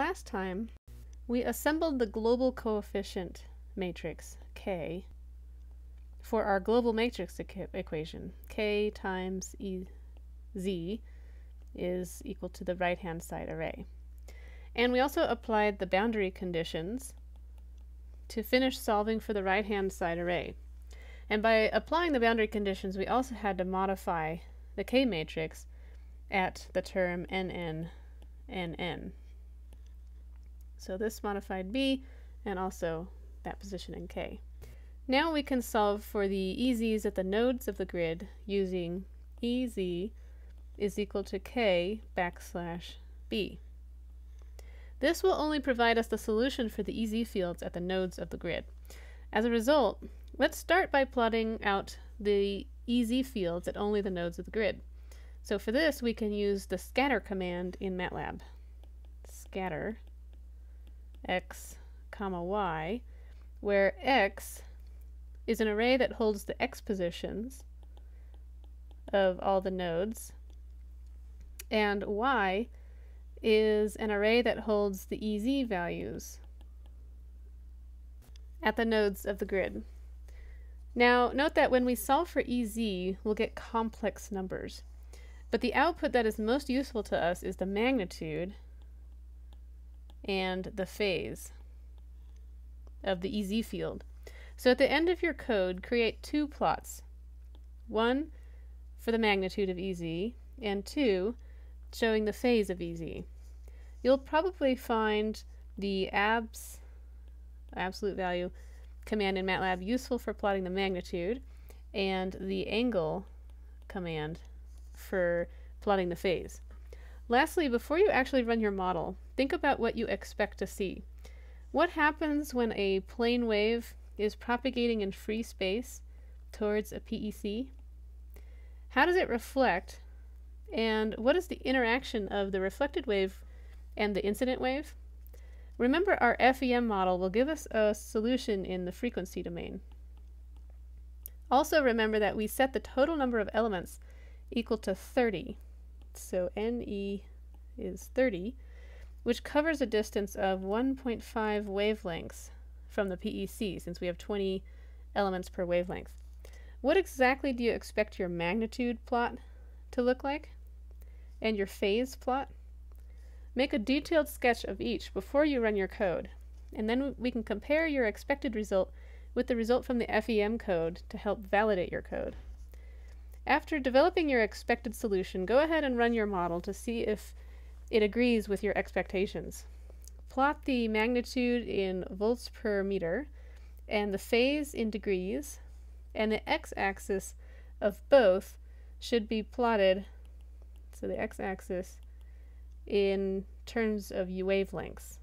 Last time, we assembled the global coefficient matrix, K, for our global matrix equ equation. K times E z is equal to the right-hand side array. And we also applied the boundary conditions to finish solving for the right-hand side array. And by applying the boundary conditions, we also had to modify the K matrix at the term nn nn. So this modified B and also that position in K. Now we can solve for the EZs at the nodes of the grid using EZ is equal to K backslash B. This will only provide us the solution for the EZ fields at the nodes of the grid. As a result, let's start by plotting out the EZ fields at only the nodes of the grid. So for this, we can use the scatter command in MATLAB. Scatter x comma y, where x is an array that holds the x positions of all the nodes, and y is an array that holds the EZ values at the nodes of the grid. Now, note that when we solve for EZ, we'll get complex numbers. But the output that is most useful to us is the magnitude and the phase of the EZ field. So at the end of your code, create two plots. One for the magnitude of EZ, and two showing the phase of EZ. You'll probably find the abs, absolute value, command in MATLAB useful for plotting the magnitude, and the angle command for plotting the phase. Lastly, before you actually run your model, think about what you expect to see. What happens when a plane wave is propagating in free space towards a PEC? How does it reflect and what is the interaction of the reflected wave and the incident wave? Remember our FEM model will give us a solution in the frequency domain. Also remember that we set the total number of elements equal to 30. So NE is 30, which covers a distance of 1.5 wavelengths from the PEC, since we have 20 elements per wavelength. What exactly do you expect your magnitude plot to look like? and your phase plot. Make a detailed sketch of each before you run your code, and then we can compare your expected result with the result from the FEM code to help validate your code. After developing your expected solution, go ahead and run your model to see if it agrees with your expectations. Plot the magnitude in volts per meter and the phase in degrees, and the x-axis of both should be plotted so the x-axis in terms of wavelengths.